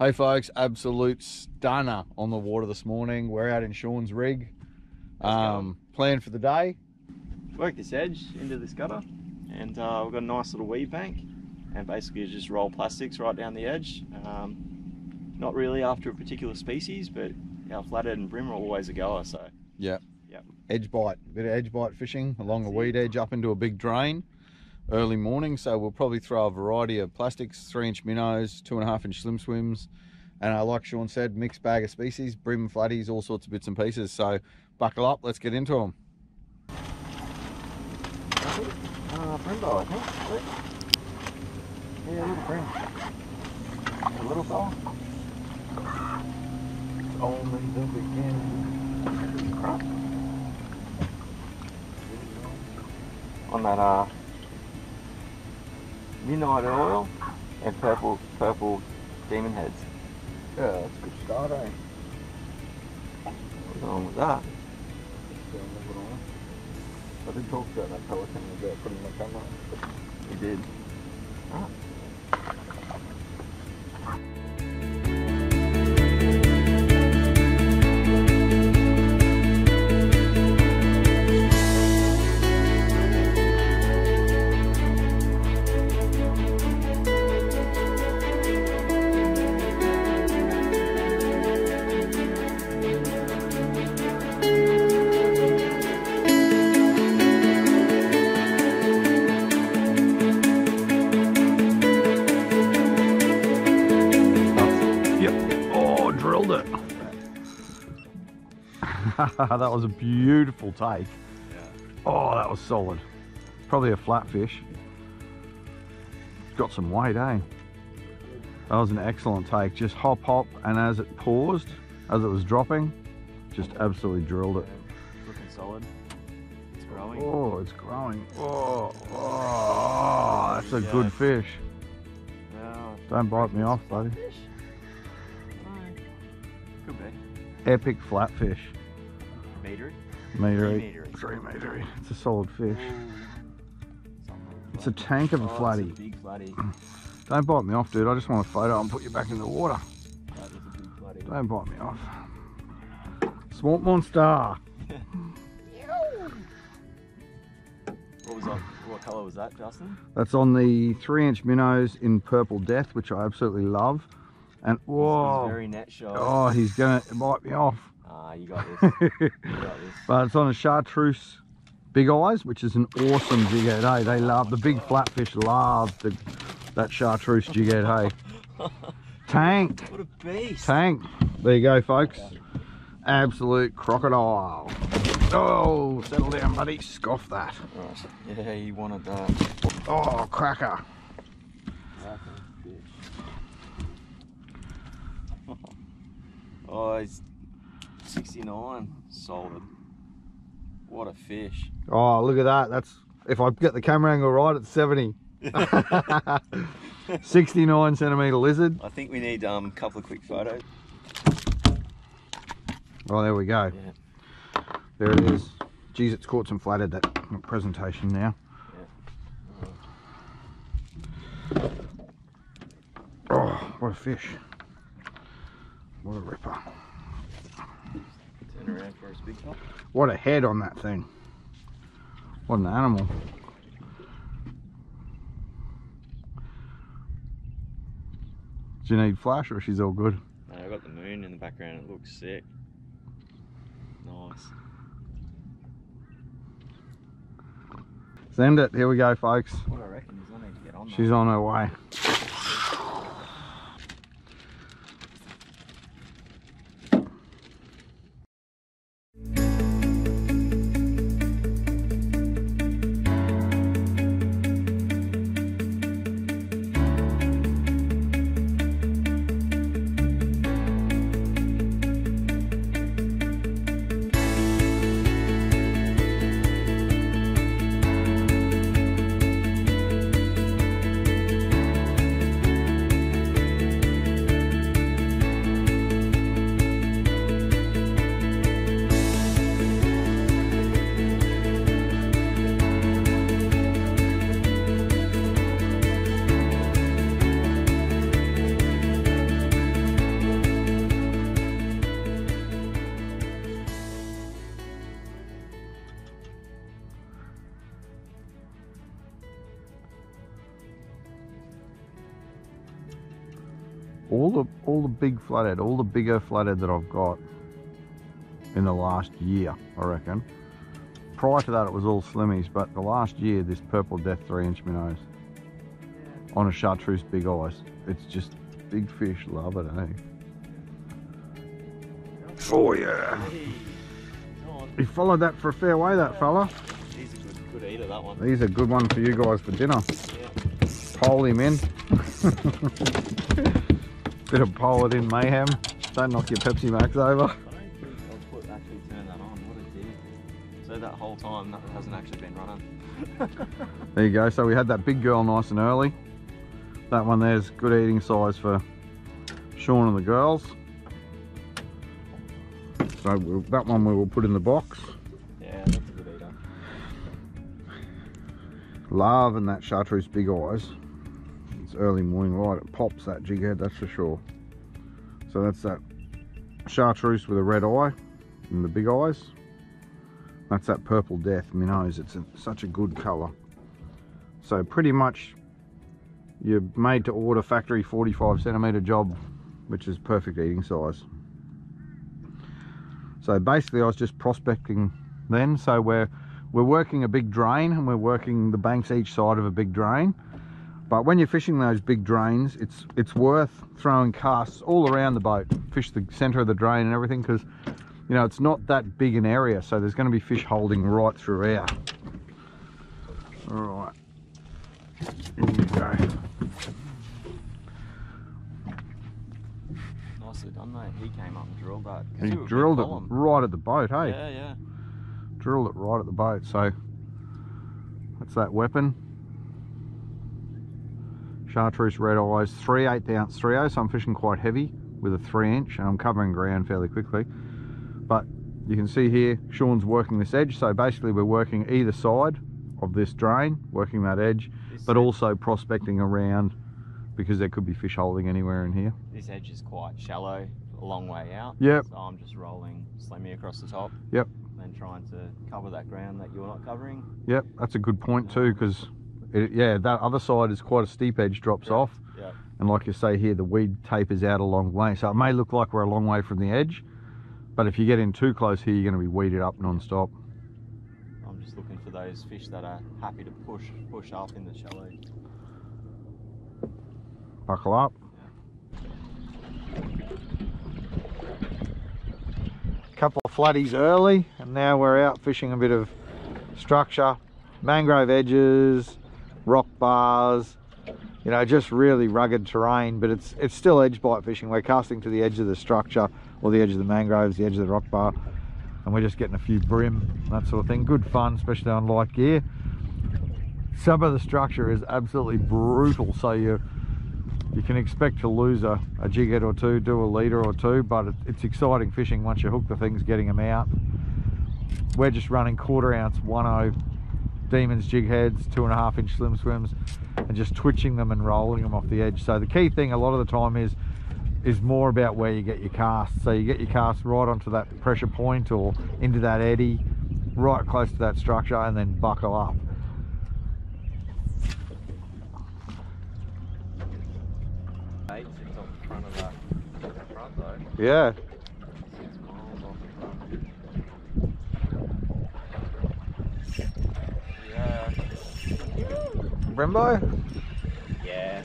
Hey folks, absolute stunner on the water this morning. We're out in Sean's rig. Um, plan for the day. Work this edge into this gutter and uh, we've got a nice little weed bank and basically just roll plastics right down the edge. Um, not really after a particular species, but our flathead and bream are always a goer, so. Yeah. Yep. Edge bite, bit of edge bite fishing along a weed edge up into a big drain early morning. So we'll probably throw a variety of plastics, three inch MinnowZ, two and a half inch Slim SwimZ. And uh, like Sean said, mixed bag of species, bream, flatties, all sorts of bits and pieces. So buckle up, let's get into them. Uh, Brimbo, I think. Yeah, a little bream. A little fella. Only the beginning. On that uh, midnight oil and purple purple demon heads. Yeah, that's a good start, eh? What's on with that? I did talk about that pelican about putting my camera. We did. Yep. that was a beautiful take. Oh, that was solid. Probably a flatfish. Got some weight, eh? That was an excellent take. Just hop, hop, and as it paused, as it was dropping, just absolutely drilled it. Looking solid. It's growing. Oh, it's growing. Oh, oh that's a Yeah. good fish. Wow. Don't bite me off, buddy. Fish? Could be. Epic flatfish. Meter. Meter Three eight. meter. Three meter eight. It's a solid fish. Something It's a tank of a Oh, it's flatty. big flatty. Don't bite me off, dude. I just want a photo and put you back in the water. That is a big. Don't bite me off. Swamp monster. What was that? What colour was that, Justin? That's on the three inch MinnowZ in purple death, which I absolutely love. And whoa, He's very net shy. oh, he's gonna bite me off. Ah, you got this. you got this. but it's on a chartreuse Big EyeZ, which is an awesome jig head. Hey, they love the big flatfish. Love the, that chartreuse jig head. Hey, tank, What a beast. tank. There you go, folks. Absolute crocodile. Oh, settle down, buddy. Scoff that. Right. Yeah, he wanted that. Oh, cracker. Oh, he's 69. Solid. What a fish. Oh, look at that. That's if I get the camera angle right, it's 70. 69 centimeter lizard. I think we need um, a couple of quick photos. Oh, there we go. Yeah. There it is. Geez, it's caught some flathead that presentation now. Oh, what a fish. What a ripper. Turn around for big top. What a head on that thing. What an animal. Do you need flash or she's all good? No, I got the moon in the background. It looks sick. Nice. Send it. Here we go, folks. What I reckon is I need to get on that. She's on her way. All the all the big flathead, all the bigger flathead that I've got in the last year, I reckon. Prior to that, it was all slimmies, but the last year, this purple death three-inch MinnowZ on a chartreuse Big EyeZ. It's just big fish love it, eh? Oh yeah. Hey, come on. He followed that for a fair way, that fella. He's a good, good eater, that one. He's a good one for you guys for dinner. Yeah. Pole him in. Bit of pole in mayhem. Don't knock your Pepsi Max over. I don't think I've put, actually turned that on. What a dick. So that whole time, that hasn't actually been running. There you go. So we had that big girl nice and early. That one there's good eating size for Sean and the girls. So we'll, that one we will put in the box. yeah, that's a good eater. Love and that chartreuse Big EyeZ. Early morning light. It pops that jig head, that's for sure. So that's that chartreuse with a red eye and the Big EyeZ. That's that purple death MinnowZ. It's a, such a good colour. So pretty much you're made to order factory 45 centimetre job, which is perfect eating size. So basically I was just prospecting then. So we're we're working a big drain and we're working the banks each side of a big drain but when you're fishing those big drains it's it's worth throwing casts all around the boat fish the center of the drain and everything because you know it's not that big an area so there's going to be fish holding right throughout all right here you go Nicely done, mate. He came up and drilled that. he you were a big drilled it column. right at the boat hey Yeah, yeah. drilled it right at the boat so that's that weapon chartreuse red eyes 3 8 ounce 3 so I'm fishing quite heavy with a 3 inch and I'm covering ground fairly quickly but you can see here Sean's working this edge so basically we're working either side of this drain working that edge This, but also prospecting around because there could be fish holding anywhere in here this edge is quite shallow, a long way out. Yep. So I'm just rolling slimmy across the top. Yep. And trying to cover that ground that you're not covering. yep that's a good point too because yeah that other side is quite a steep edge drops Yeah. off Yeah. And like you say here, the weed tapers out a long way. So it may look like we're a long way from the edge, but if you get in too close here, you're going to be weeded up non-stop. I'm just looking for those fish that are happy to push push up in the shallow. Buckle up. Couple of flatties early, and now we're out fishing a bit of structure, mangrove edges, rock bars, you know, just really rugged terrain, but it's it's still edge bite fishing. We're casting to the edge of the structure or the edge of the mangroves, the edge of the rock bar, and we're just getting a few bream, that sort of thing. Good fun, especially on light gear. Some of the structure is absolutely brutal, so you you can expect to lose a, a jig head or two, do a leader or two, but it, it's exciting fishing once you hook the things, getting them out. We're just running quarter ounce 1.0 DemonZ jig heads, two and a half inch Slim SwimZ, and just twitching them and rolling them off the edge. So the key thing a lot of the time is is more about where you get your cast. So you get your cast right onto that pressure point or into that eddy, right close to that structure, and then buckle up. Eight sits on the front of that the front though. Yeah. Six miles off the front. Yeah. Brembo? Yeah.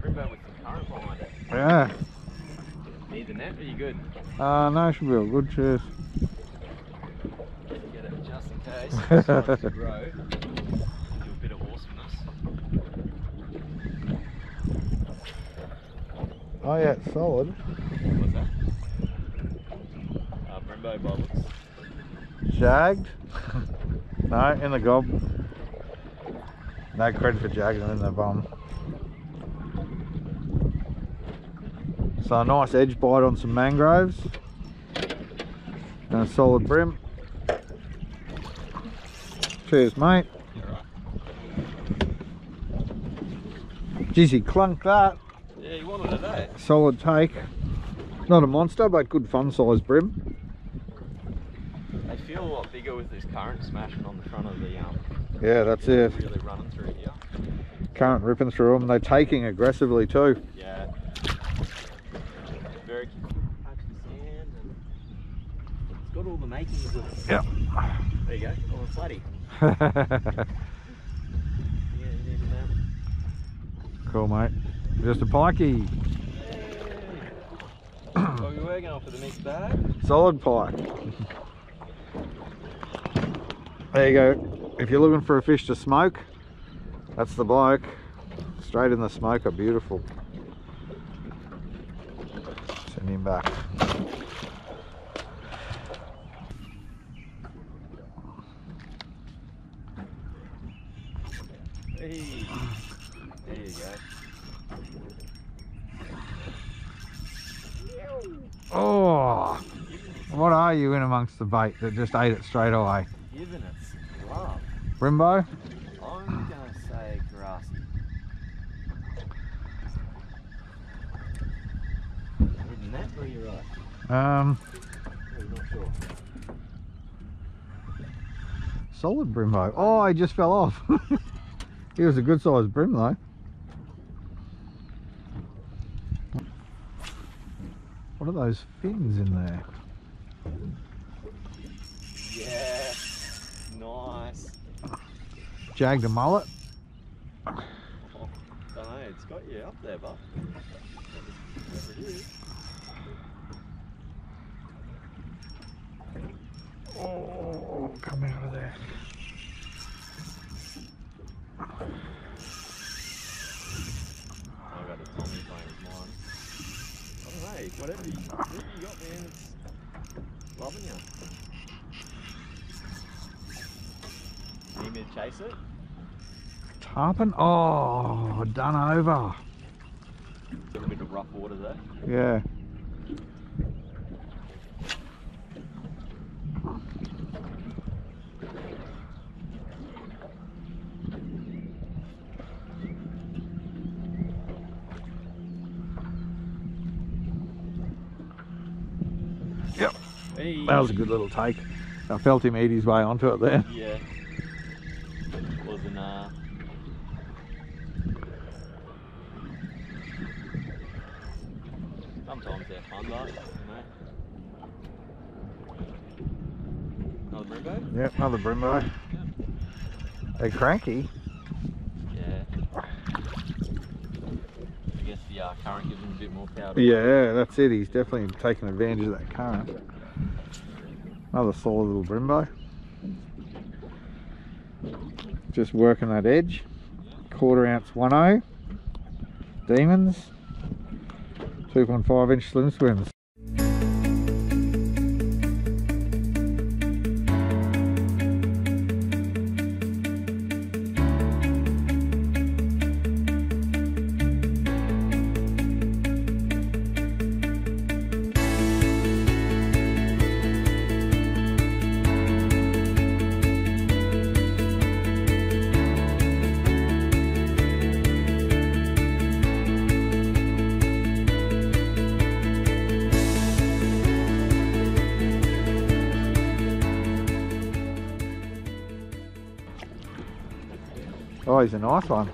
Rimbo with some current behind it. Yeah. Need the net? Are you good? Uh, no, should be all good. Cheers. Get it just in case. It starts to grow. Do a bit of awesomeness. Oh yeah, it's solid. What's that? Uh, Brembo bubbles. Jagged? no, in the gob. No credit for jagging in the bum. So a nice edge bite on some mangroves. And a solid bream. Cheers, mate. Geez, he clunk that. Yeah, he wanted it, eh? Solid take. Not a monster, but good fun size bream. They feel a lot bigger with this current smashing on the front of the um. Yeah, that's it. Really running through here. Current ripping through them. They're taking aggressively too. Yeah. Very it's got all the makings of it. Yep. There you go, oh, all the cool, mate. Just a pikey. well, we were going for the mixed bag. Solid pike. there you go. If you're looking for a fish to smoke, that's the bloke. Straight in the smoker, beautiful. Send him back. Hey. There you go. Oh, what are you in amongst the bait that just ate it straight away? Giving it some love. Brimbo? I'm gonna say grassy. Hidden that or you're right? Um, I'm not sure. solid Brimbo. Oh, he just fell off. he was a good sized bream though. What are those fins in there? Yeah. Nice. Jagged a mullet? Oh, don't know, it's got you up there, but whatever it is. Oh, come out of there. I got a Tommy playing with mine. I don't know, whatever you, whatever you got, man, it's loving you. Need me to chase it? Tarpon? Oh, done over. Got a bit of rough water there. Yeah. Hey. That was a good little take. I felt him eat his way onto it there. Yeah. Wasn't uh Sometimes they're fun but you know. Another Brembo? Brimbo. They're cranky. Yeah. I guess the uh, current gives them a bit more power. Yeah, that's it. He's definitely taking advantage of that current. Another solid little Brimbo. Just working that edge. Quarter ounce 1 DemonZ. 2.5 inch Slim SwimZ. Oh, he's a nice one.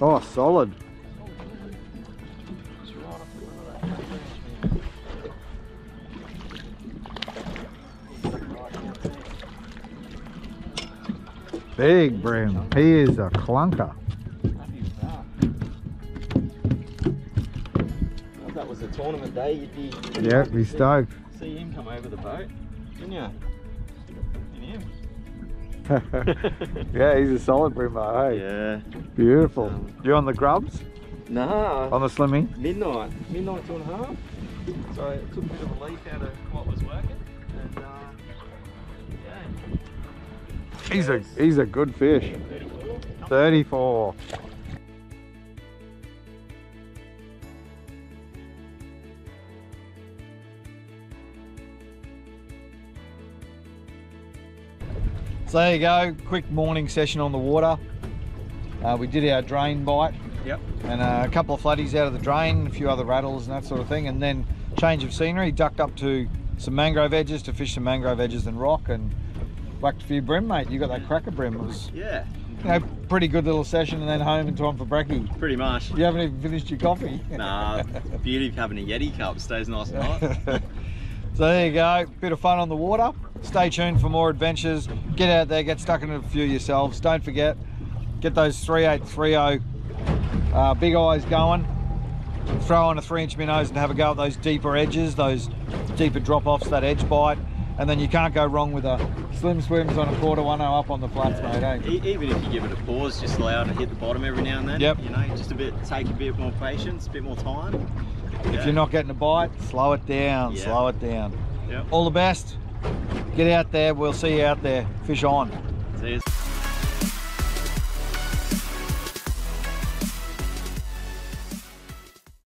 Oh, solid. It's right off the front of that bench, man. Right down there. Big bream. He is a clunker. That. If that was a tournament day, you'd be. pretty Yep, happy he's to see- stoked. See him come over the boat, didn't you? Yeah, he's a solid brimbo, hey? Yeah. Beautiful. Um, you on the grubs? Nah. On the slimming? Midnight. Midnight two and a half. So it took a bit of a leaf out of what was working. And uh, yeah. He's a he's a good fish. 34. So there you go, quick morning session on the water. Uh, we did our drain bite. Yep. And uh, a couple of flatties out of the drain, a few other rattles and that sort of thing. And then change of scenery, ducked up to some mangrove edges to fish some mangrove edges and rock and whacked a few bream, mate. You got that cracker bream. It was, Yeah. you know, pretty good little session and then home in time for brekkie. Pretty much. You haven't even finished your coffee. Nah, beauty of having a Yeti cup stays nice and hot. so there you go, bit of fun on the water. Stay tuned for more adventures. Get out there, get stuck into a few yourselves. Don't forget, get those 3830 uh, Big EyeZ going. Throw on a three inch MinnowZ and have a go at those deeper edges, those deeper drop offs, that edge bite. And then you can't go wrong with a Slim SwimZ on a quarter one oh up on the flats, mate, eh? Even if you give it a pause, just allow it to hit the bottom every now and then. Yep. You know, just a bit, take a bit more patience, a bit more time. If you're not getting a bite, slow it down, Yeah. slow it down. Yep. All the best. Get out there. We'll see you out there. Fish on.